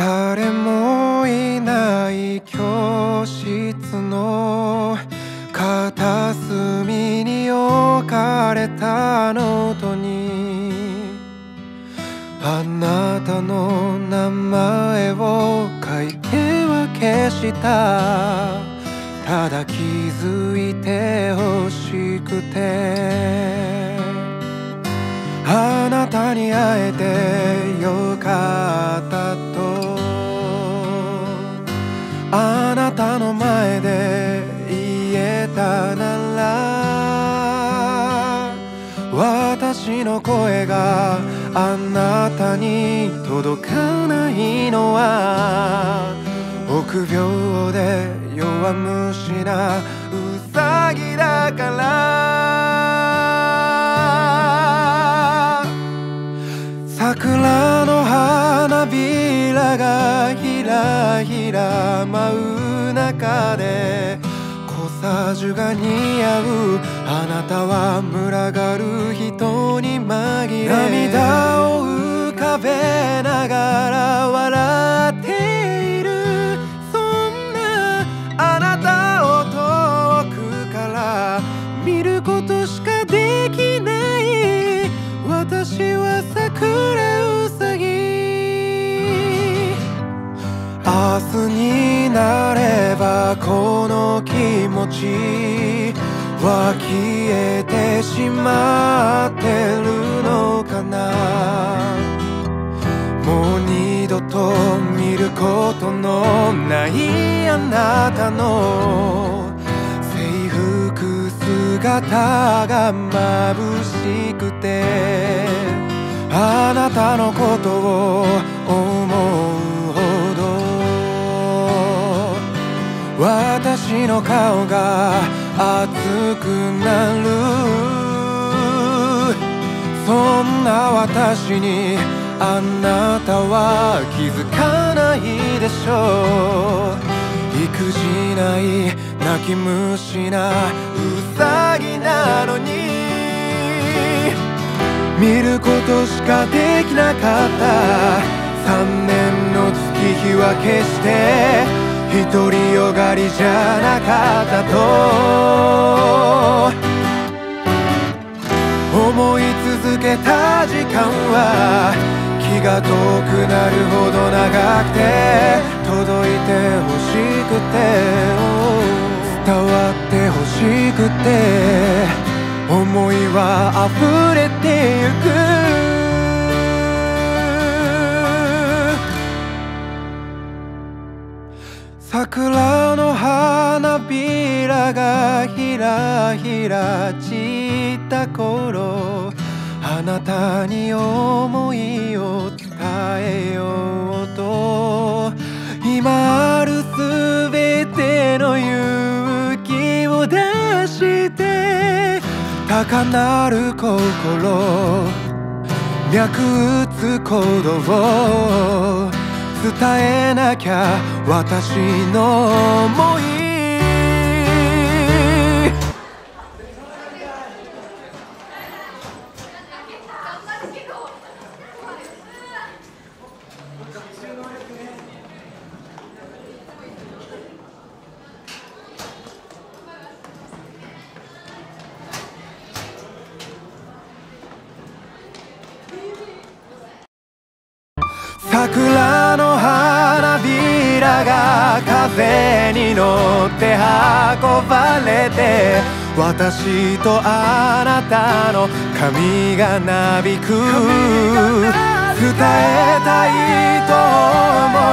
誰もいない教室の片隅に置かれたノートに。あなたの名前を書いては消した。ただ気づいてほしくて。あなたに会えてなたの前で言えたなら私の声があなたに届かないのは臆病で弱虫なうさぎだから。桜の花びらがひらひら舞う中でコサージュが似合うあなたは群がる人に紛れ。涙を明日になればこの気持ちは消えてしまってるのかな。もう二度と見ることのないあなたの制服姿が眩しくてあなたのことをの顔が熱くなるそんな私にあなたは気づかないでしょう。育児ない泣き虫なう。さぎなのに見ることしかできなかった3年の月日は決して独りよがりじゃなかったと思い続けた時間は気が遠くなるほど長くて届いてほしくて伝わってほしくて思いは溢れてゆく。桜の花びらがひらひら散った頃あなたに思いを伝えようと今あるすべての勇気を出して高鳴る心脈打つ鼓動伝えなきゃ私の想い風に乗って運ばれて私とあなたの髪がなびく。伝えたいと思う